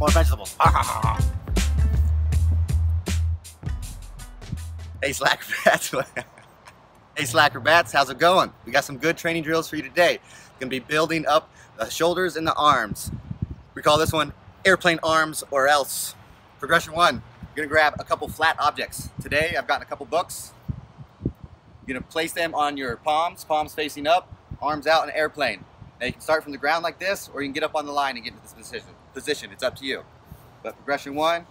more vegetables. Ah. Hey, Slacker Bats. hey, Slackrobats, how's it going? We got some good training drills for you today. Gonna be building up the shoulders and the arms. We call this one airplane arms or else. Progression one, you're gonna grab a couple flat objects. Today, I've gotten a couple books. You're gonna place them on your palms, palms facing up, arms out in airplane. Now you can start from the ground like this, or you can get up on the line and get into this position. Position, it's up to you. But progression one,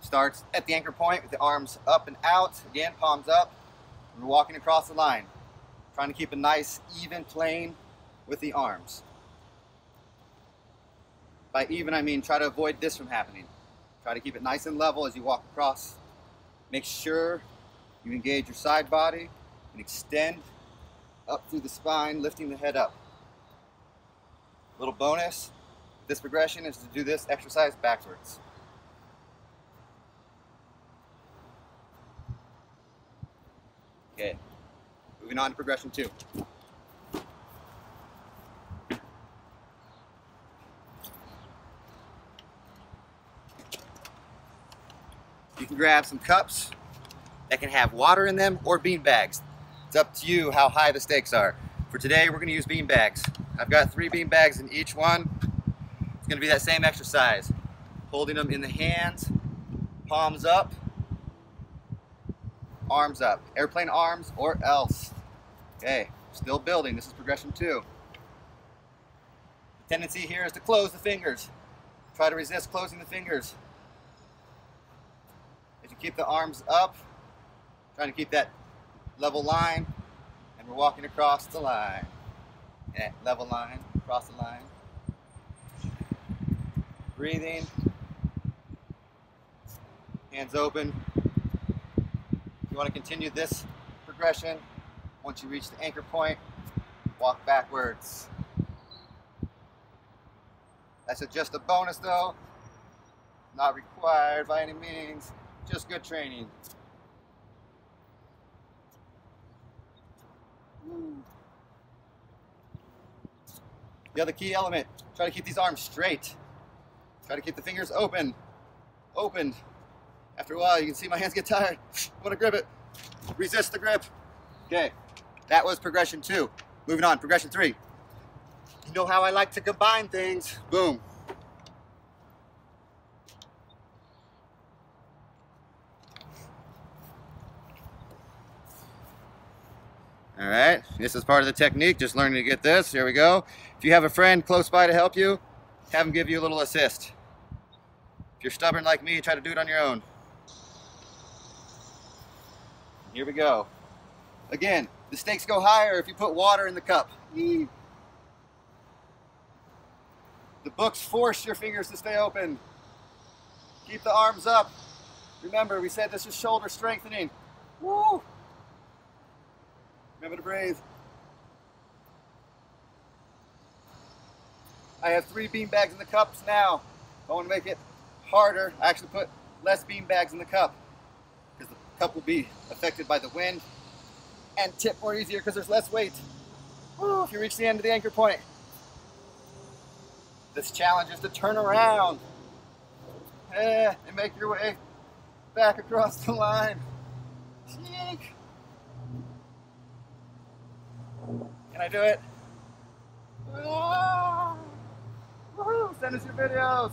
Starts at the anchor point with the arms up and out. Again, palms up. We're walking across the line. Trying to keep a nice, even plane with the arms. By even, I mean try to avoid this from happening. Try to keep it nice and level as you walk across. Make sure you engage your side body and extend up through the spine, lifting the head up. Little bonus, this progression is to do this exercise backwards. Okay, moving on to progression two. You can grab some cups that can have water in them or bean bags. It's up to you how high the stakes are. For today, we're gonna use bean bags. I've got three bean bags in each one. It's gonna be that same exercise. Holding them in the hands, palms up, arms up. Airplane arms or else. Okay, still building. This is progression two. The tendency here is to close the fingers. Try to resist closing the fingers. As you keep the arms up, trying to keep that level line, and we're walking across the line. Yeah, level line, across the line. Breathing. Hands open, you want to continue this progression. Once you reach the anchor point, walk backwards. That's just a bonus though. Not required by any means. Just good training. The other key element, try to keep these arms straight. Try to keep the fingers open. open. After a while, you can see my hands get tired. I want to grip it. Resist the grip. Okay, that was progression two. Moving on, progression three. You know how I like to combine things. Boom. All right, this is part of the technique, just learning to get this. Here we go. If you have a friend close by to help you, have them give you a little assist. If you're stubborn like me, try to do it on your own. Here we go. Again, the stakes go higher if you put water in the cup. The books force your fingers to stay open. Keep the arms up. Remember, we said this is shoulder strengthening. Woo! Remember to breathe. I have three bean bags in the cups now. I want to make it harder. I actually put less bean bags in the cup because the cup will be affected by the wind and tip more easier because there's less weight. Woo, if you reach the end of the anchor point. This challenge is to turn around eh, and make your way back across the line. do it. Send us your videos.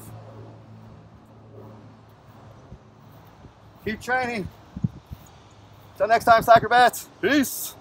Keep training. Till next time, Slackrobats. Peace.